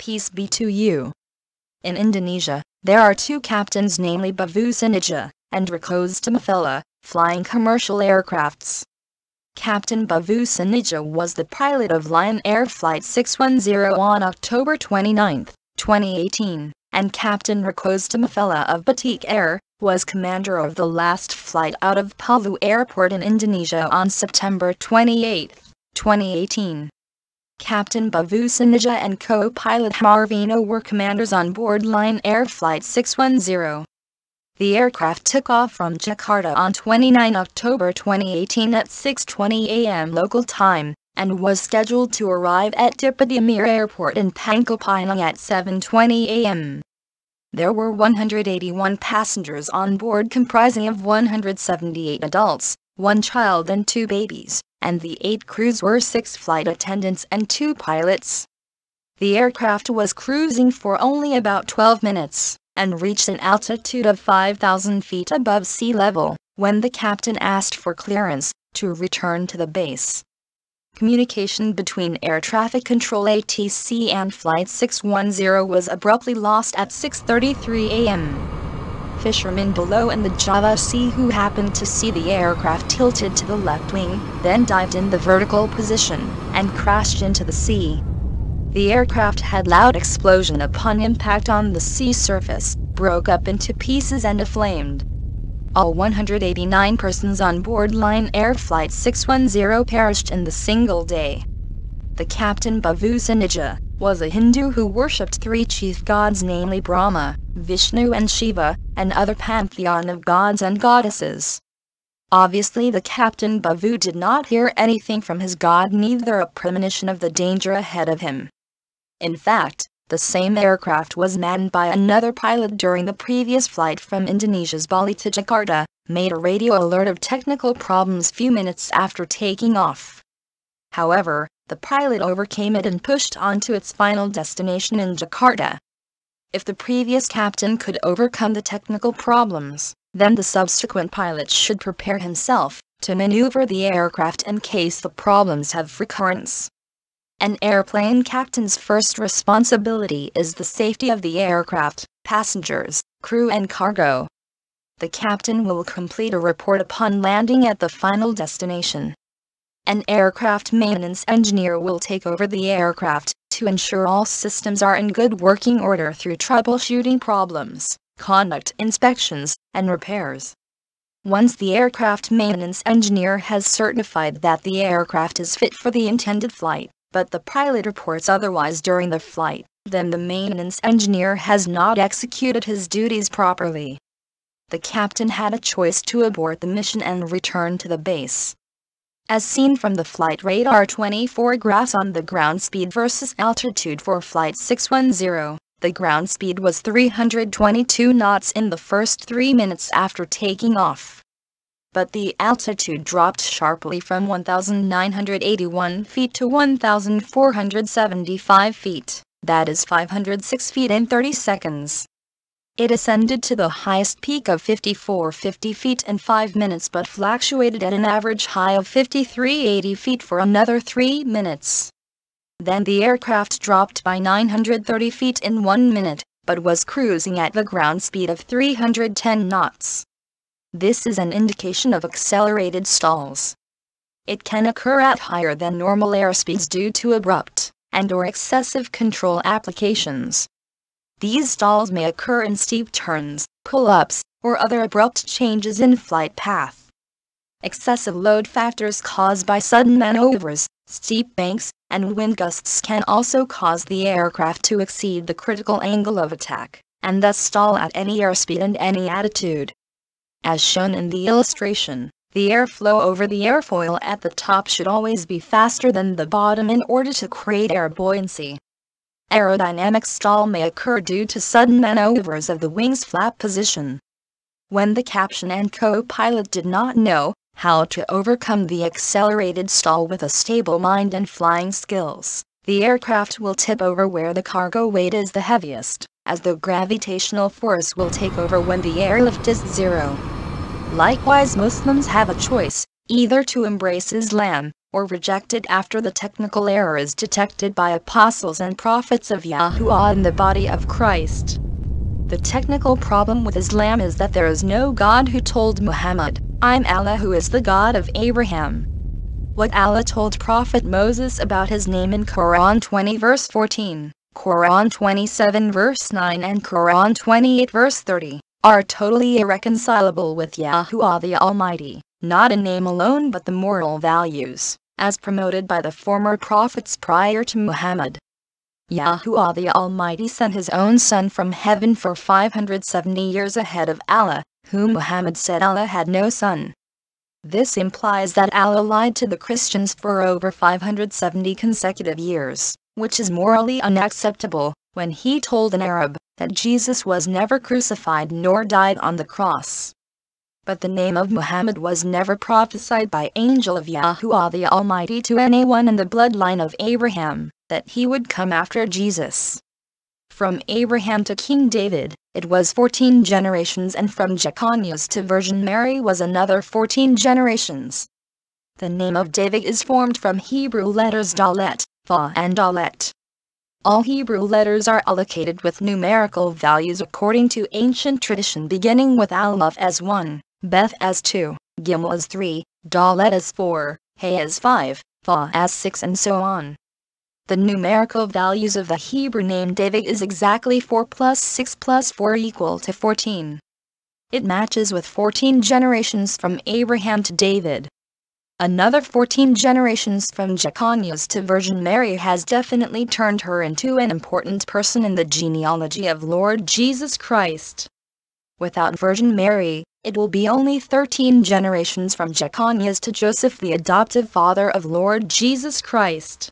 Peace be to you. In Indonesia, there are two captains namely Bhavye Suneja and Ricoseta Mafella, flying commercial aircrafts. Captain Bhavye Suneja was the pilot of Lion Air Flight 610 on October 29, 2018, and Captain Ricoseta Mafella of Batik Air was commander of the last flight out of Palu Airport in Indonesia on September 28, 2018. Captain Bhavye Suneja and co-pilot Harvino were commanders on board Lion Air Flight 610. The aircraft took off from Jakarta on 29 October 2018 at 6.20 am local time, and was scheduled to arrive at Depati Amir Airport in Pangkal Pinang at 7.20 am. There were 181 passengers on board comprising of 178 adults, one child and two babies, and the eight crews were six flight attendants and two pilots. The aircraft was cruising for only about 12 minutes, and reached an altitude of 5,000 feet above sea level, when the captain asked for clearance to return to the base. Communication between Air Traffic Control ATC and Flight 610 was abruptly lost at 6.33 am. Fishermen below in the Java Sea who happened to see the aircraft tilted to the left wing, then dived in the vertical position, and crashed into the sea. The aircraft had loud explosion upon impact on the sea surface, broke up into pieces and aflamed. All 189 persons on board Lion Air Flight 610 perished in the single day. The captain Bhavye Suneja was a Hindu who worshipped three chief gods namely Brahma, Vishnu and Shiva, and other pantheon of gods and goddesses. Obviously the captain Bhavye did not hear anything from his god neither a premonition of the danger ahead of him. In fact, the same aircraft was manned by another pilot during the previous flight from Indonesia's Bali to Jakarta, made a radio alert of technical problems few minutes after taking off. However, the pilot overcame it and pushed on to its final destination in Jakarta. If the previous captain could overcome the technical problems, then the subsequent pilot should prepare himself to maneuver the aircraft in case the problems have recurrence. An airplane captain's first responsibility is the safety of the aircraft, passengers, crew and cargo. The captain will complete a report upon landing at the final destination. An aircraft maintenance engineer will take over the aircraft to ensure all systems are in good working order through troubleshooting problems, conduct inspections, and repairs. Once the aircraft maintenance engineer has certified that the aircraft is fit for the intended flight, but the pilot reports otherwise during the flight, then the maintenance engineer has not executed his duties properly. The captain had a choice to abort the mission and return to the base. As seen from the flight radar 24 graphs on the ground speed versus altitude for flight 610, the ground speed was 322 knots in the first 3 minutes after taking off. But the altitude dropped sharply from 1,981 feet to 1,475 feet, that is 506 feet in 30 seconds. It ascended to the highest peak of 5450 feet in 5 minutes but fluctuated at an average high of 5380 feet for another 3 minutes. Then the aircraft dropped by 930 feet in 1 minute, but was cruising at the ground speed of 310 knots. This is an indication of accelerated stalls. It can occur at higher than normal airspeeds due to abrupt and or excessive control applications. These stalls may occur in steep turns, pull-ups, or other abrupt changes in flight path. Excessive load factors caused by sudden maneuvers, steep banks, and wind gusts can also cause the aircraft to exceed the critical angle of attack, and thus stall at any airspeed and any attitude. As shown in the illustration, the airflow over the airfoil at the top should always be faster than the bottom in order to create air buoyancy. Aerodynamic stall may occur due to sudden maneuvers of the wing's flap position. When the captain and co-pilot did not know how to overcome the accelerated stall with a stable mind and flying skills, the aircraft will tip over where the cargo weight is the heaviest as the gravitational force will take over when the airlift is zero. Likewise Muslims have a choice, either to embrace Islam, or rejected after the technical error is detected by apostles and prophets of Yahuwah in the body of Christ. The technical problem with Islam is that there is no God who told Muhammad, I'm Allah who is the God of Abraham. What Allah told Prophet Moses about his name in Quran 20 verse 14, Quran 27 verse 9 and Quran 28 verse 30 are totally irreconcilable with Yahuwah the Almighty, not in name alone but the moral values, as promoted by the former prophets prior to Muhammad. Yahuwah the Almighty sent his own son from heaven for 570 years ahead of Allah, whom Muhammad said Allah had no son. This implies that Allah lied to the Christians for over 570 consecutive years, which is morally unacceptable, when he told an Arab that Jesus was never crucified nor died on the cross. But the name of Muhammad was never prophesied by angel of Yahuwah the Almighty to anyone in the bloodline of Abraham, that he would come after Jesus. From Abraham to King David, it was 14 generations and from Jeconias to Virgin Mary was another 14 generations. The name of David is formed from Hebrew letters Dalet, Fa and Dalet. All Hebrew letters are allocated with numerical values according to ancient tradition beginning with Aleph as 1, Beth as 2, Gimel as 3, Dalet as 4, Hay as 5, Fa as 6 and so on. The numerical values of the Hebrew name David is exactly 4 plus 6 plus 4 equal to 14. It matches with 14 generations from Abraham to David. Another 14 generations from Jeconias to Virgin Mary has definitely turned her into an important person in the genealogy of Lord Jesus Christ. Without Virgin Mary, it will be only 13 generations from Jeconias to Joseph the adoptive father of Lord Jesus Christ.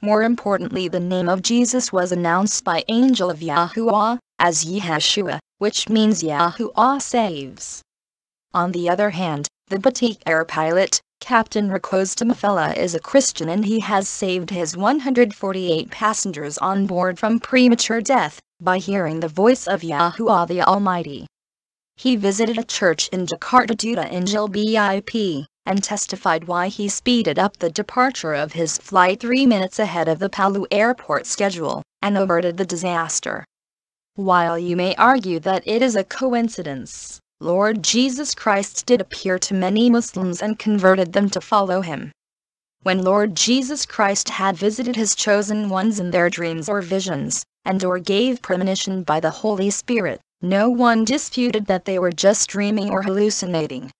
More importantly the name of Jesus was announced by angel of Yahuwah, as Yeshua, which means Yahuwah saves. On the other hand, the Batik air pilot, Captain Tamafella is a Christian and he has saved his 148 passengers on board from premature death, by hearing the voice of Yahuwah the Almighty. He visited a church in Jakarta to Angel BIP, and testified why he speeded up the departure of his flight three minutes ahead of the Palu airport schedule, and averted the disaster. While you may argue that it is a coincidence, Lord Jesus Christ did appear to many Muslims and converted them to follow him. When Lord Jesus Christ had visited his chosen ones in their dreams or visions, and or gave premonition by the Holy Spirit, no one disputed that they were just dreaming or hallucinating.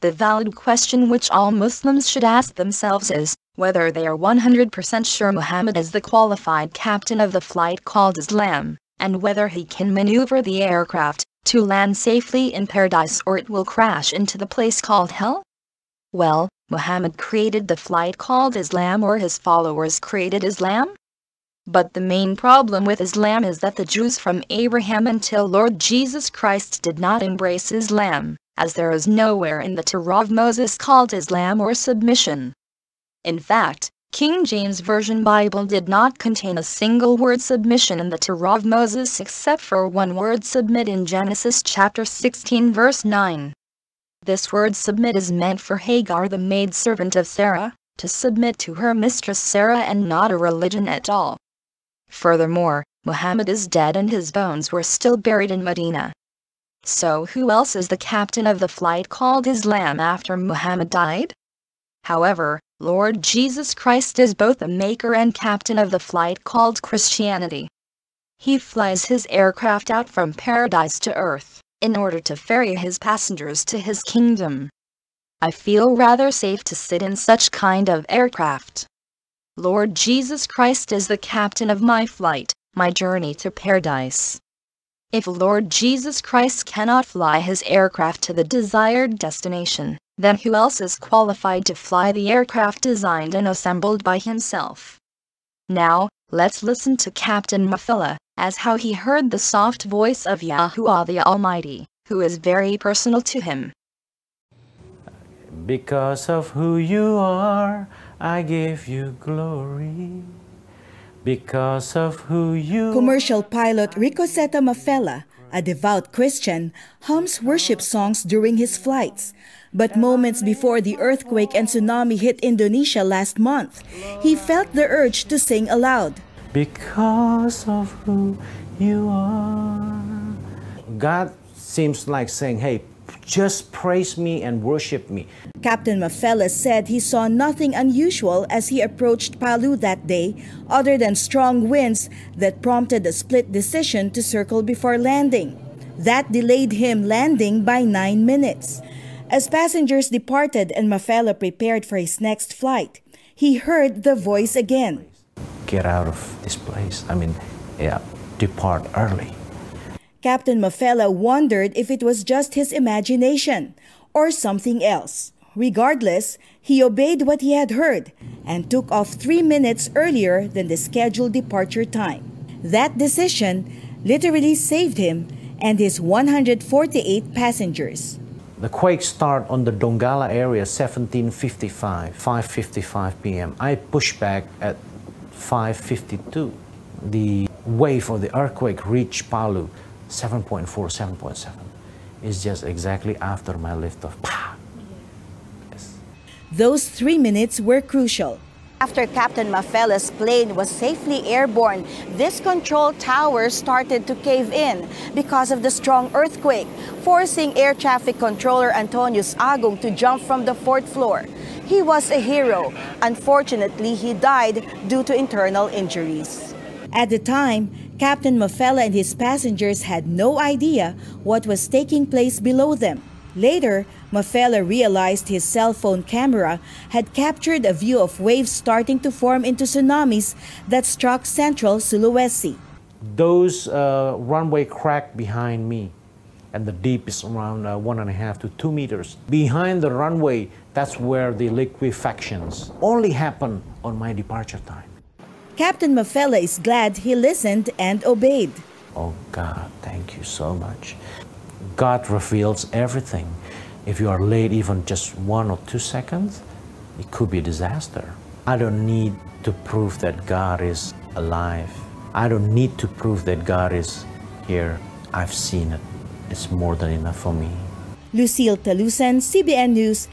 The valid question which all Muslims should ask themselves is, whether they are 100% sure Muhammad is the qualified captain of the flight called Islam, and whether he can maneuver the aircraft to land safely in paradise or it will crash into the place called hell? Well, Muhammad created the flight called Islam or his followers created Islam? But the main problem with Islam is that the Jews from Abraham until Lord Jesus Christ did not embrace Islam, as there is nowhere in the Torah of Moses called Islam or submission. In fact, King James Version Bible did not contain a single word submission in the Torah of Moses except for one word submit in Genesis chapter 16 verse 9. This word submit is meant for Hagar the maidservant of Sarah, to submit to her mistress Sarah and not a religion at all. Furthermore, Muhammad is dead and his bones were still buried in Medina. So who else is the captain of the flight called Islam after Muhammad died? However, Lord Jesus Christ is both a maker and captain of the flight called Christianity. He flies his aircraft out from paradise to earth, in order to ferry his passengers to his kingdom. I feel rather safe to sit in such kind of aircraft. Lord Jesus Christ is the captain of my flight, my journey to paradise. If Lord Jesus Christ cannot fly his aircraft to the desired destination, then who else is qualified to fly the aircraft designed and assembled by himself? Now, let's listen to Captain Mafella, as how he heard the soft voice of Yahuwah the Almighty, who is very personal to him. Because of who you are, I give you glory. Because of who you Commercial pilot Ricoseta Mafella a devout Christian, hums worship songs during his flights. But moments before the earthquake and tsunami hit Indonesia last month, he felt the urge to sing aloud. Because of who you are. God seems like saying, hey, just praise me and worship me. Captain Mafella said he saw nothing unusual as he approached Palu that day, other than strong winds that prompted a split decision to circle before landing. That delayed him landing by nine minutes. As passengers departed and Mafella prepared for his next flight, he heard the voice again. Get out of this place. I mean, yeah, depart early. Captain Mafella wondered if it was just his imagination or something else. Regardless, he obeyed what he had heard and took off three minutes earlier than the scheduled departure time. That decision literally saved him and his 148 passengers. The quake started on the Donggala area 1755, 5.55 p.m. I pushed back at 5.52. The wave of the earthquake reached Palu 7.4, 7.7. It's just exactly after my liftoff. Yes. Those three minutes were crucial. After Captain Mafella's plane was safely airborne, this control tower started to cave in because of the strong earthquake, forcing air traffic controller Antonius Agung to jump from the fourth floor. He was a hero. Unfortunately, he died due to internal injuries. At the time, Captain Mafella and his passengers had no idea what was taking place below them. Later, Mafella realized his cell phone camera had captured a view of waves starting to form into tsunamis that struck central Sulawesi. Those uh, runway cracked behind me, and the deep is around uh, one and a half to two meters. Behind the runway, that's where the liquefactions only happen on my departure time. Captain Mafella is glad he listened and obeyed. Oh God, thank you so much. God reveals everything. If you are late even just one or two seconds, it could be a disaster. I don't need to prove that God is alive. I don't need to prove that God is here. I've seen it. It's more than enough for me. Lucille Talusan, CBN News,